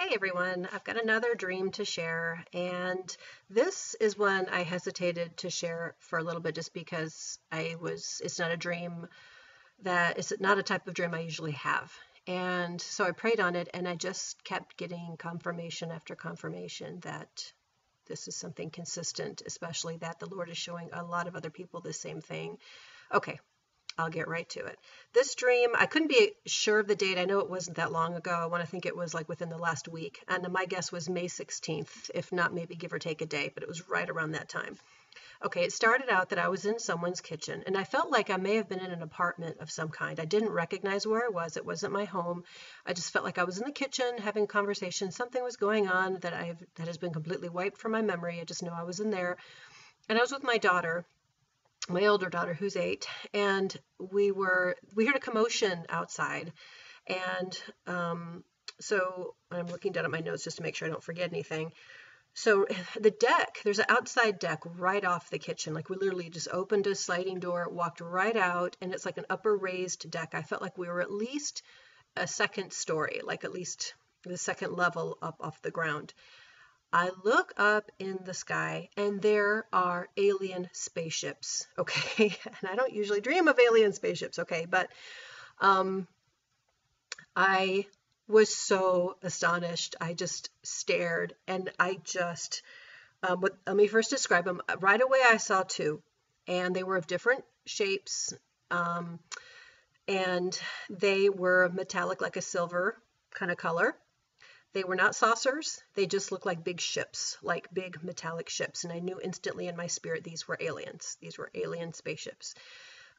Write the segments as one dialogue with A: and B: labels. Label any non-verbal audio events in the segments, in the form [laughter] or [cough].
A: Hey everyone, I've got another dream to share, and this is one I hesitated to share for a little bit just because I was, it's not a dream that, it's not a type of dream I usually have. And so I prayed on it, and I just kept getting confirmation after confirmation that this is something consistent, especially that the Lord is showing a lot of other people the same thing. Okay, I'll get right to it. This dream, I couldn't be sure of the date. I know it wasn't that long ago. I want to think it was like within the last week. And my guess was May 16th, if not maybe give or take a day, but it was right around that time. Okay, it started out that I was in someone's kitchen and I felt like I may have been in an apartment of some kind. I didn't recognize where I was. It wasn't my home. I just felt like I was in the kitchen having a conversation. Something was going on that I've that has been completely wiped from my memory. I just know I was in there. And I was with my daughter my older daughter who's eight and we were we heard a commotion outside. And um, so i'm looking down at my notes just to make sure i don't forget anything. So [sighs] the deck there's an outside deck right off the kitchen. Like we literally just opened a sliding door walked right out and it's like an upper raised deck. I felt like we were at least a second story like at least the second level up off the ground I look up in the sky and there are alien spaceships. [laughs] Okay. And I don't usually dream of alien spaceships. Okay. But um, I was so astonished. I just stared and I just, um, let me first describe them. Right away, I saw two and they were of different shapes. Um, and they were metallic, like a silver kind of color. They were not saucers. They just looked like big ships, like big metallic ships. And I knew instantly in my spirit these were aliens. These were alien spaceships.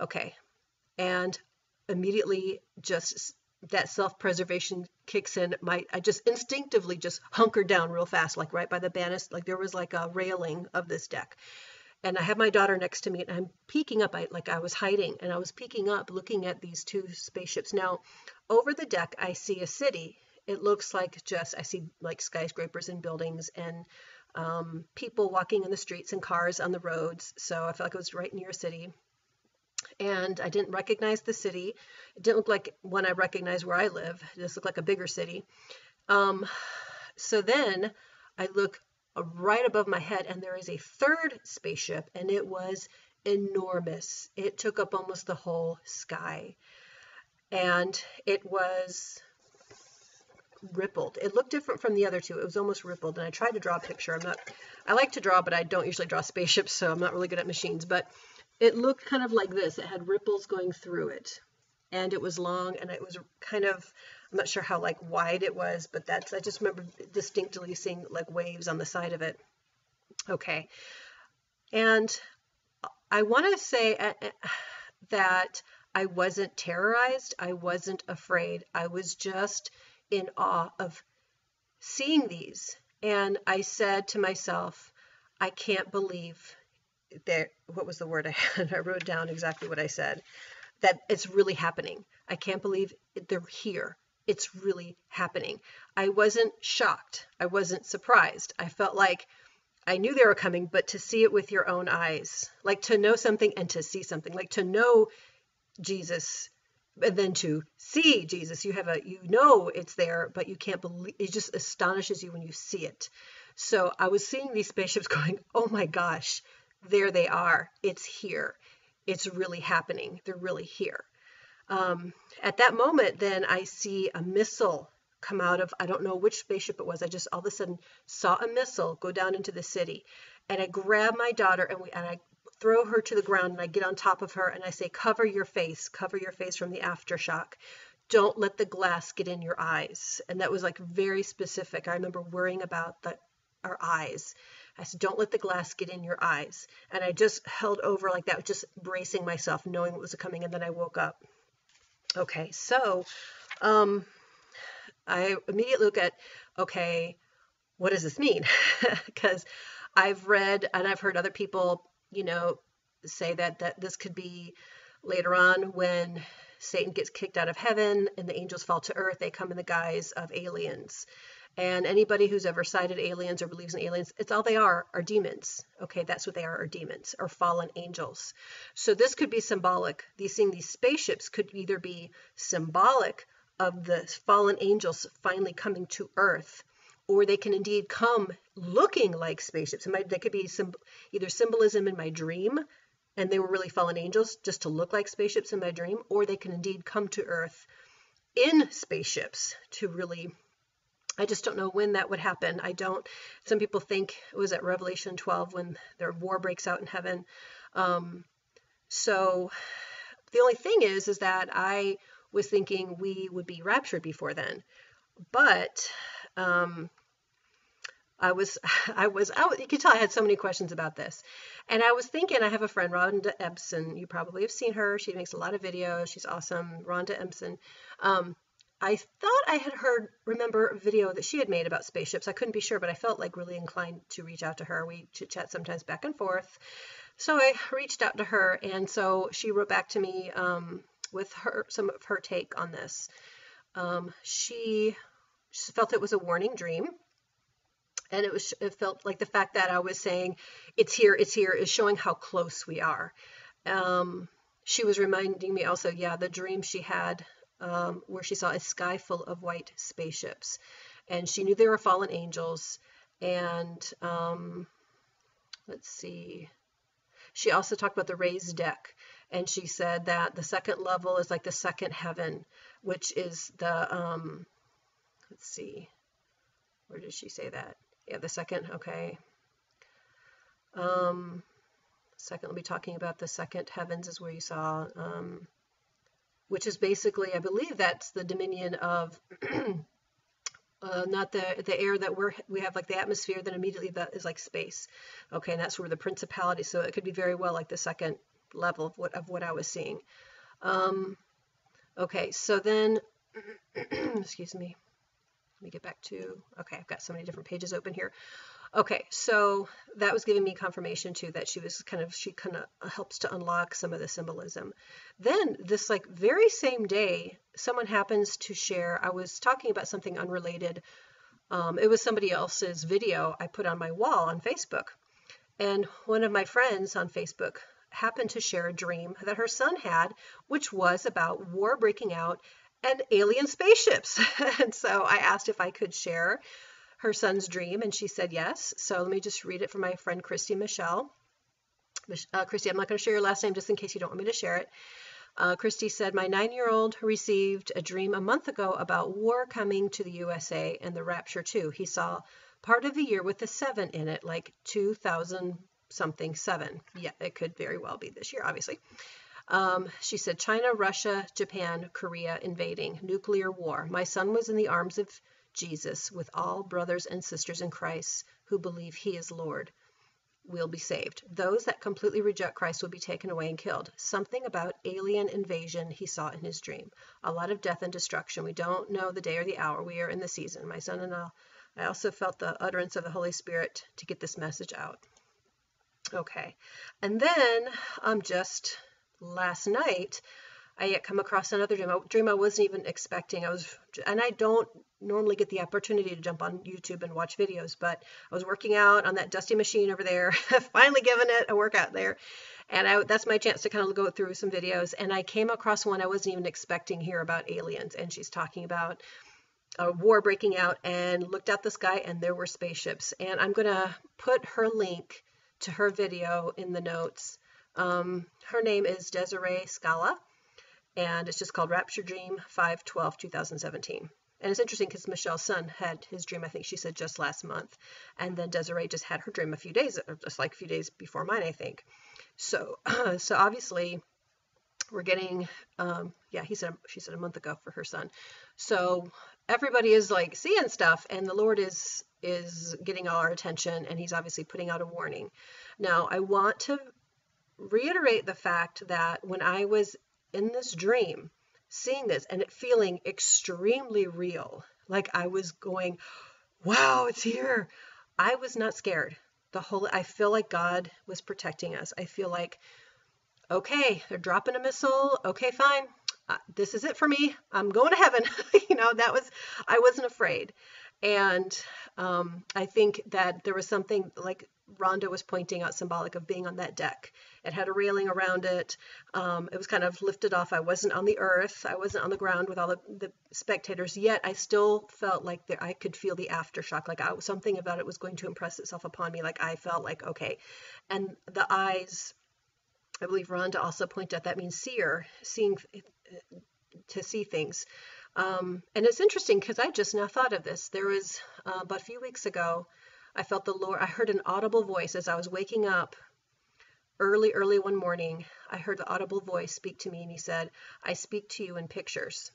A: Okay. And immediately just that self-preservation kicks in. My I just instinctively just hunkered down real fast, like right by the banister. Like there was like a railing of this deck. And I have my daughter next to me, and I'm peeking up, I, like I was hiding, and I was peeking up, looking at these two spaceships. Now, over the deck, I see a city, it looks like just I see like skyscrapers and buildings and um, people walking in the streets and cars on the roads. So I felt like it was right near a city. And I didn't recognize the city. It didn't look like one I recognize where I live. It just looked like a bigger city. Um, so then I look right above my head, and there is a third spaceship, and it was enormous. It took up almost the whole sky. And it was rippled. It looked different from the other two. It was almost rippled. And I tried to draw a picture. I'm not, I like to draw, but I don't usually draw spaceships, so I'm not really good at machines. But it looked kind of like this. It had ripples going through it. And it was long and it was kind of, I'm not sure how like wide it was, but that's, I just remember distinctly seeing like waves on the side of it. Okay. And I want to say uh, uh, that I wasn't terrorized. I wasn't afraid. I was just in awe of seeing these. And I said to myself, I can't believe that, what was the word I had? [laughs] I wrote down exactly what I said, that it's really happening. I can't believe they're here. It's really happening. I wasn't shocked. I wasn't surprised. I felt like I knew they were coming, but to see it with your own eyes, like to know something and to see something, like to know Jesus and then to see Jesus, you have a you know it's there, but you can't believe it just astonishes you when you see it. So I was seeing these spaceships [laughs] going, oh my gosh, there they are. It's here. It's really happening. They're really here. Um, at that moment, then I see a missile come out of I don't know which spaceship it was. I just all of a sudden saw a missile go down into the city, and I grabbed my daughter and we and I throw her to the ground and I get on top of her and I say, cover your face, cover your face from the aftershock. Don't let the glass get in your eyes. And that was like very specific. I remember worrying about the, our eyes. I said, don't let the glass get in your eyes. And I just held over like that, just bracing myself, knowing what was coming. And then I woke up. Okay, so um, I immediately look at, okay, what does this mean? [laughs] Because I've read and I've heard other people you know, say that, that this could be later on when Satan gets kicked out of heaven and the angels fall to earth, they come in the guise of aliens. And anybody who's ever sighted aliens or believes in aliens, it's all they are are demons. Okay, that's what they are, are demons or fallen angels. So this could be symbolic. These seeing these spaceships could either be symbolic of the fallen angels finally coming to earth or they can indeed come looking like spaceships. Might, that could be some, either symbolism in my dream, and they were really fallen angels just to look like spaceships in my dream, or they can indeed come to Earth in spaceships to really. I just don't know when that would happen. I don't. Some people think it was at Revelation 12 when their war breaks out in heaven. Um, so the only thing is, is that I was thinking we would be raptured before then, but um, I was, [laughs] I was, I, you can tell I had so many questions about this. And I was thinking, I have a friend, Rhonda Ebsen. You probably have seen her. She makes a lot of videos. She's awesome. Rhonda Ebsen. Um, I thought I had heard, remember a video that she had made about spaceships. I couldn't be sure, but I felt like really inclined to reach out to her. We chit chat sometimes back and forth. So I reached out to her, and so she wrote back to me um, with her some of her take on this. Um, she felt it was a warning dream and it was it felt like the fact that I was saying it's here, it's here is showing how close we are. Um, she was reminding me also, yeah, the dream she had um, where she saw a sky full of white spaceships, and she knew they were fallen angels. And um, let's see, she also talked about the raised deck, and she said that the second level is like the second heaven, which is the um, let's see, where did she say that? Yeah, the second, okay. Um, second, we'll be talking about the second heavens is where you saw, um, which is basically, I believe that's the dominion of, [clears throat] uh, not the the air that we're we have like the atmosphere. Then immediately that is like space. Okay, and that's where the principality. So it could be very well like the second level of what of what I was seeing. Um, okay, so then, [clears throat] excuse me. Let me get back to, okay, I've got so many different pages open here. Okay, so that was giving me confirmation too that she was kind of, she kind of helps to unlock some of the symbolism. Then this like very same day, someone happens to share, I was talking about something unrelated. Um, it was somebody else's video I put on my wall on Facebook. And one of my friends on Facebook happened to share a dream that her son had, which was about war breaking out and alien spaceships. [laughs] and so I asked if I could share her son's dream, and she said yes. So let me just read it from my friend Christy Michelle. Uh, Christy, I'm not going to share your last name just in case you don't want me to share it. Uh, Christy said, My nine year old received a dream a month ago about war coming to the USA and the rapture too. He saw part of the year with a seven in it, like 2000 something seven. Yeah, it could very well be this year, obviously. Um, she said, China, Russia, Japan, Korea invading, nuclear war. My son was in the arms of Jesus with all brothers and sisters in Christ who believe he is Lord will be saved. Those that completely reject Christ will be taken away and killed. Something about alien invasion he saw in his dream. A lot of death and destruction. We don't know the day or the hour. We are in the season. My son and I, I also felt the utterance of the Holy Spirit to get this message out. Okay. And then I'm um, just last night, I had come across another dream, dream I wasn't even expecting. I was, and I don't normally get the opportunity to jump on YouTube and watch videos, but I was working out on that dusty machine over there, [laughs] finally given it a workout there. And I, that's my chance to kind of go through some videos. And I came across one I wasn't even expecting here about aliens. And she's talking about a war breaking out and looked out the sky and there were spaceships. And I'm going to put her link to her video in the notes. Um, her name is Desiree Skalla, and it's just called Rapture Dream 512 2017. And it's interesting because Michelle's son had his dream, I think she said just last month. And then Desiree just had her dream a few days, just like a few days before mine, I think. So, [clears throat] so obviously, we're getting, um, yeah, he said, she said a month ago for her son. So everybody is like seeing stuff, and the Lord is is getting all our attention, and He's obviously putting out a warning. Now, I want to reiterate the fact that when I was in this dream, seeing this and it feeling extremely real, like I was going, wow, it's here. I was not scared. The whole, I feel like God was protecting us. I feel like, okay, they're dropping a missile. Okay, fine. Uh, this is it for me. I'm going to heaven. [laughs] you know, that was, I wasn't afraid. And um, I think that there was something like Rhonda was pointing out symbolic of being on that deck It had a railing around it. Um, it was kind of lifted off. I wasn't on the earth. I wasn't on the ground with all the, the spectators. Yet I still felt like there, I could feel the aftershock. Like I, something about it was going to impress itself upon me. Like I felt like okay, and the eyes. I believe Rhonda also pointed out that means seer, seeing to see things. Um, and it's interesting because I just now thought of this. There was uh, about a few weeks ago, I felt the Lord, I heard an audible voice as I was waking up early, early one morning. I heard the audible voice speak to me, and he said, I speak to you in pictures.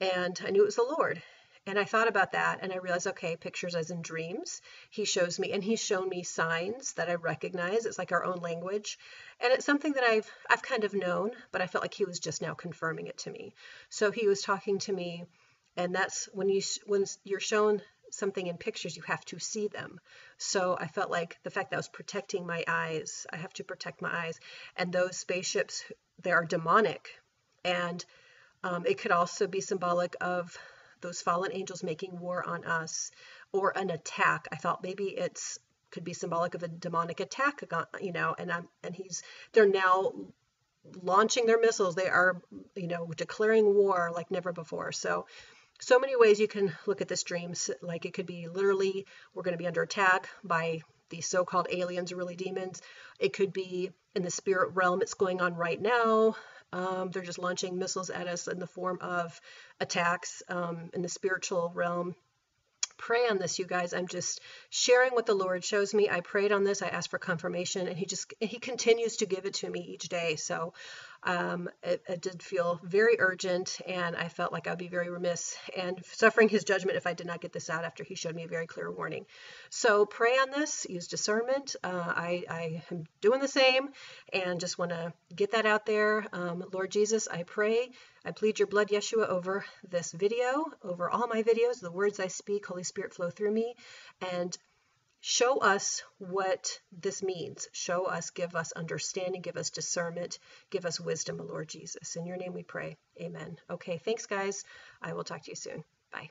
A: And I knew it was the Lord. And I thought about that and I realized, okay, pictures as in dreams. He shows me and he's shown me signs that I recognize. It's like our own language. And it's something that I've I've kind of known, but I felt like he was just now confirming it to me. So he was talking to me and that's when you when you're shown something in pictures you have to see them so i felt like the fact that i was protecting my eyes i have to protect my eyes and those spaceships they are demonic and um, it could also be symbolic of those fallen angels making war on us or an attack. I thought maybe it's could be symbolic of a demonic attack, you know, and I'm and he's they're now launching their missiles. They are, you know, declaring war like never before. So so many ways you can look at this dream. Like it could be literally we're going to be under attack by these so-called aliens or really demons. It could be in the spirit realm. It's going on right now. Um, they're just launching missiles at us in the form of attacks um, in the spiritual realm. Pray on this, you guys. I'm just sharing what the Lord shows me. I prayed on this. I asked for confirmation, and He just He continues to give it to me each day. So um, it, it, did feel very urgent, and I felt like I'd be very remiss and suffering his judgment if I did not get this out after he showed me a very clear warning. So pray on this, use discernment. Uh, I, I, am doing the same and just want to get that out there. Um, Lord Jesus, I pray, I plead your blood, Yeshua, over this video, over all my videos, the words I speak, Holy Spirit flow through me, and show us what this means. Show us, give us understanding, give us discernment, give us wisdom, Lord Jesus. In your name we pray. Amen. Okay, thanks, guys. I will talk to you soon. Bye.